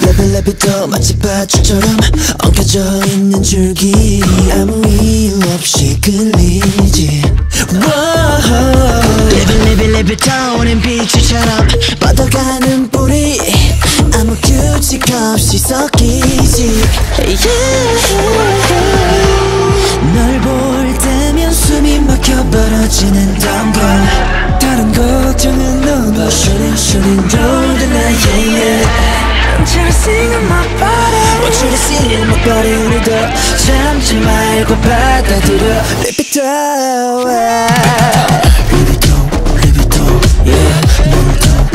레벨 레벨도 마치 밧줄처럼 엉켜져 있는 줄기. 아무 이유 없이 끌리지. 레벨 레벨 레벨 타오는 비추처럼 뻗어가는 뿌리. 아무 규칙 없이 섞이지 널 볼 때면 숨이 막혀 벌어지는 덩걸 다른 걱정은 너무 Shooting shooting road and yeah yeah Want you to sing in my body Want you to sing in my body 우리도 참지 말고 받아들여 Rip it 더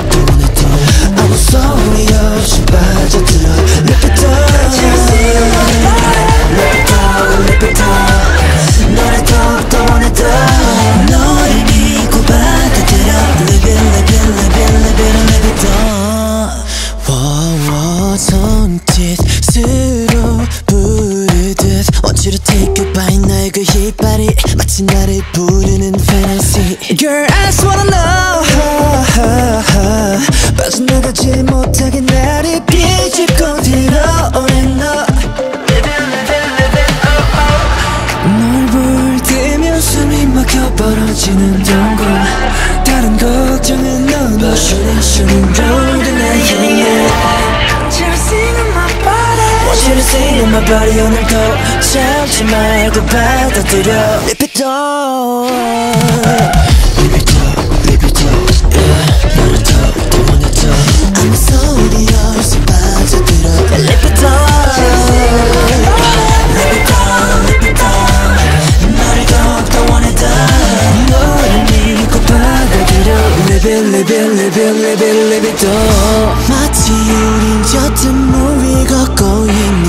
돈을 더 아무 소리 없이 빠져들어 손짓으로 부르듯 Want you to take a bite 나의 그 힙발이 마치 나를 부르는 fantasy Girl I just wanna know sing in my body 오늘도 참지 말고 받아들여 Rip it down Rip it down Rip it down yeah 너를 원해 더 아무 소리 없이 빠져들어 Rip it down Rip it down Rip it down 너를 더욱더 원해 더 너를 믿고 받아들여 Live it live it live it live it live it down 마치 우린 옅은 물위 걷고 있는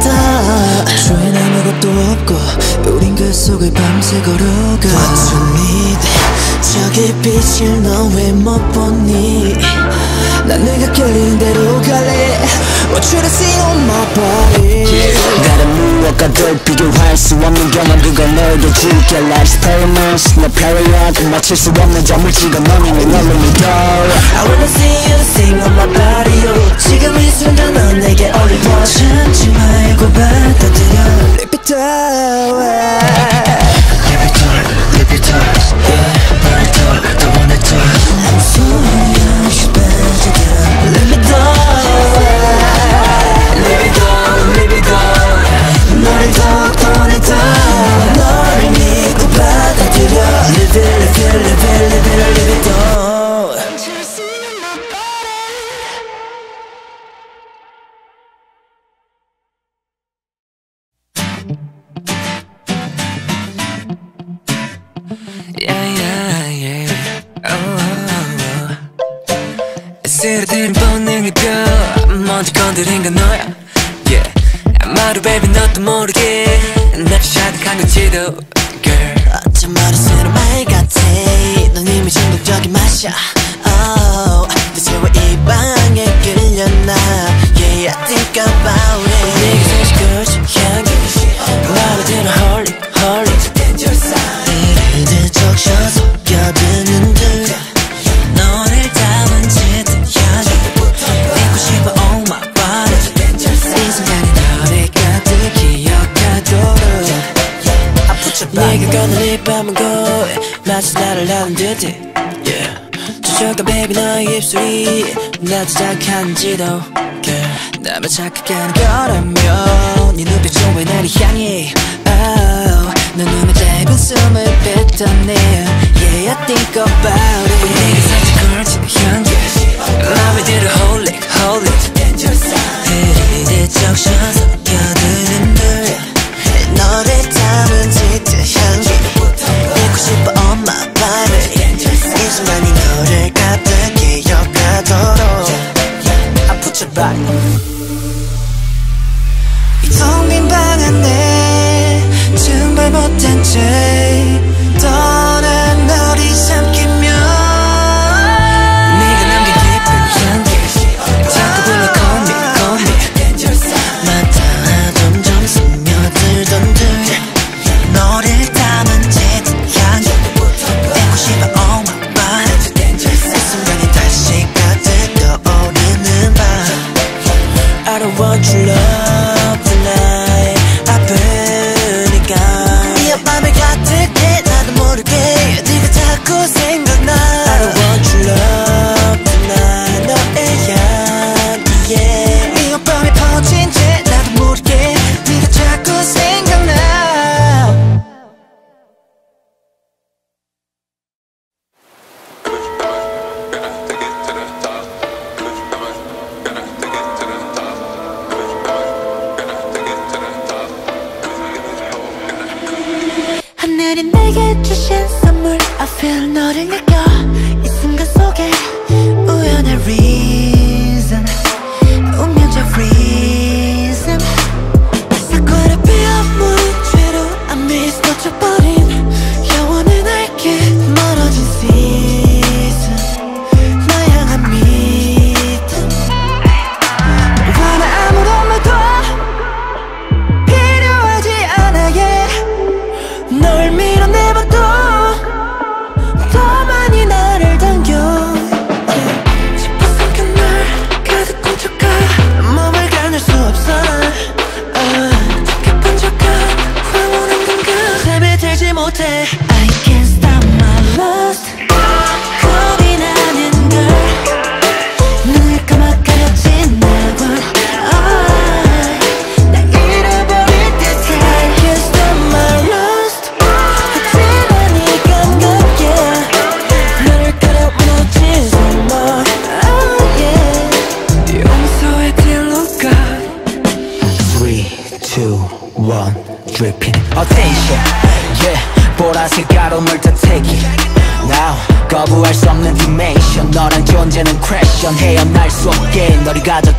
것 같아 주엔 아무것도 없고 우린 그 속을 밤새 걸어가 What you need 저기 빛을 너 왜 못 보니 난 내가 끌리는 대로 갈래. Want you see on my body 다른 무엇과도 비교할 수 없는 경험 그걸 너에게 줄게 Like experiments 내 paranoid 맞출 수 없는 점을 찍어 너는 왜 너를 믿어 I wanna see you sing on my body oh. 지금 이 순간 넌 내게 one 참지 말고 받아들여 Rip it down Rip it down Rip it down yeah. 너를 더, 더 원해 더 아무 소리 없 중 나도 자극하는지도. girl 나만 착각하는 거라면 네 눈빛 좋아 나를 향해. Oh, 넌 눈에 짧은 숨을 뱉었네. Yeah I think about it. 네가 살짝 걸치는 향기 마음에 들어 it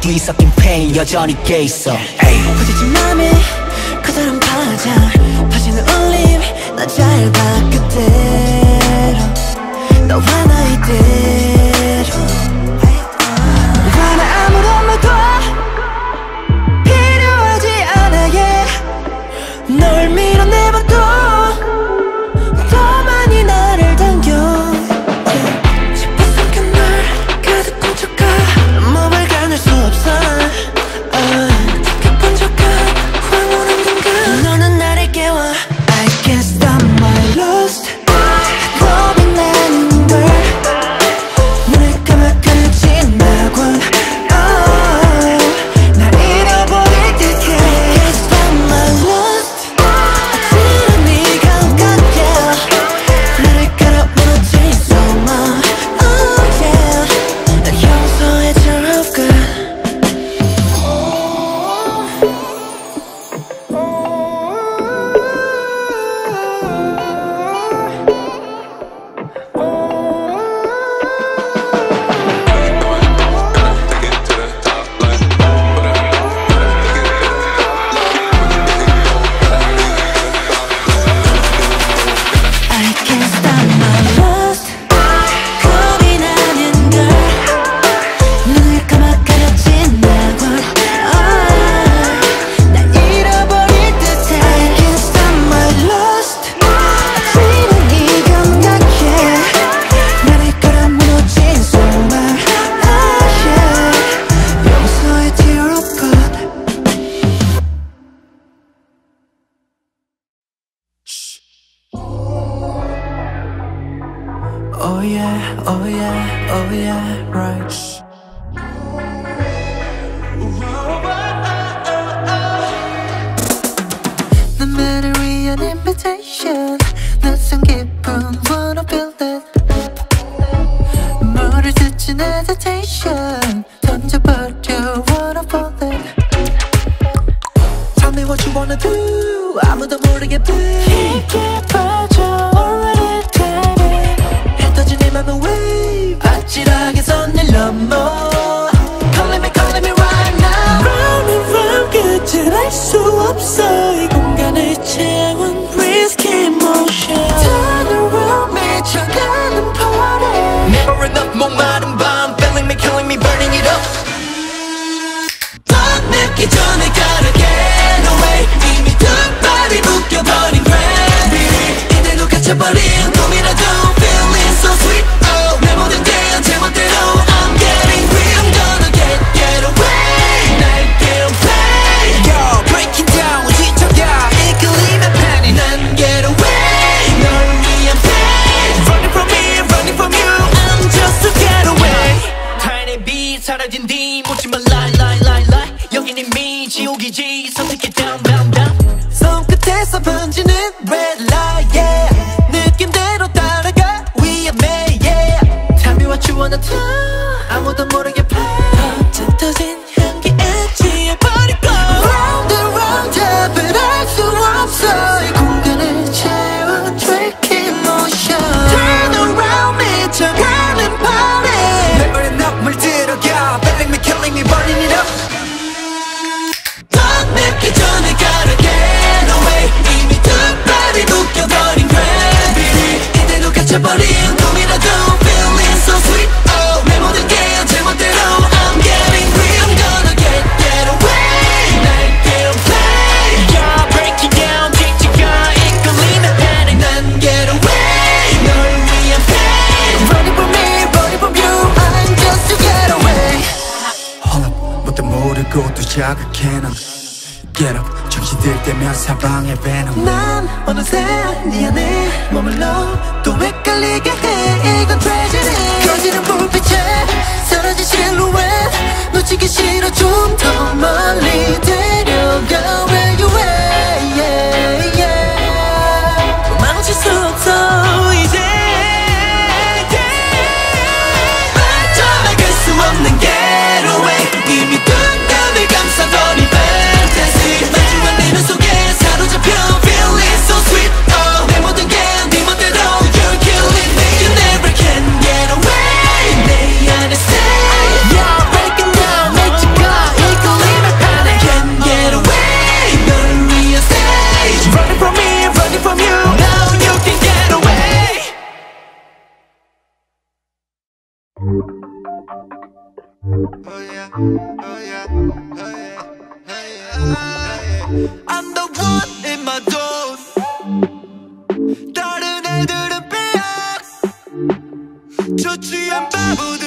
뒤섞인 페인 여전히 깨 있어. 부딪힌 맘에 그 사람 가자 다시는 울림 나 잘봐 그대로. 너와 나이대로. Oh yeah, oh yeah, oh yeah, right. The 나만을 위한 invitation 낯선 기쁨 wanna build it 물을 스친 hesitation 던져버려 wanna fall it Tell me what you wanna do I'm in the 아무도 모르게 do 자꾸도 자극해 넌 Get up 정신 들 때면 사방에 배는 뭐. 난 어느새 네 안에 머물러 또 헷갈리게 해. 이건 tragedy 꺼지는 불빛에 사라진 실루엣. 놓치기 싫어 좀 더 멀리 데려가. Where you at? Yeah, yeah. 망칠 수 없어 이제. I'm the one in my zone. 다른 애들은 빼앗. 좋지 않 바보들.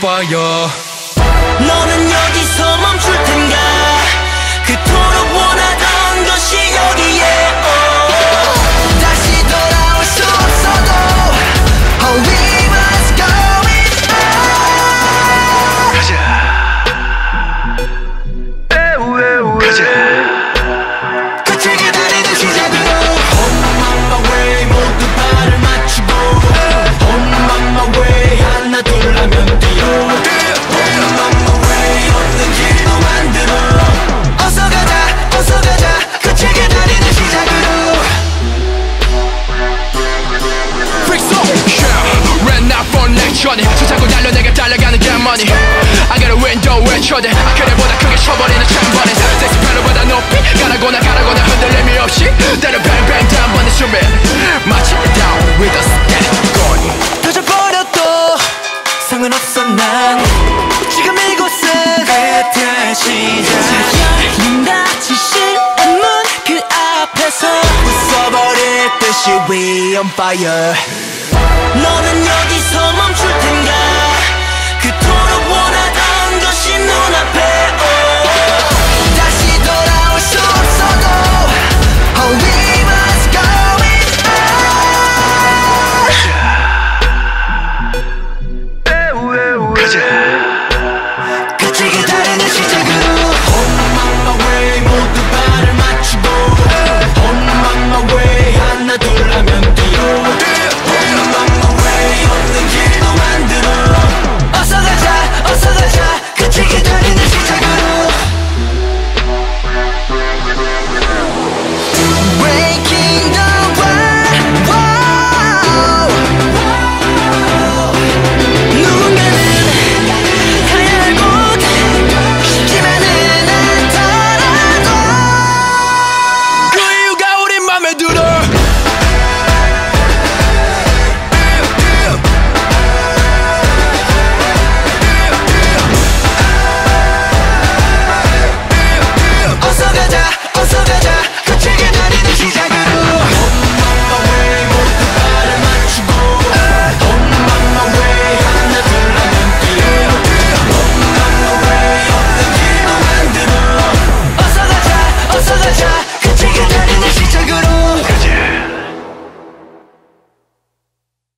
Fire fire. 너는 여기서 멈출 텐가? 그토록 원하던 것이 눈앞에 오 다시 돌아올 수 없어도 Oh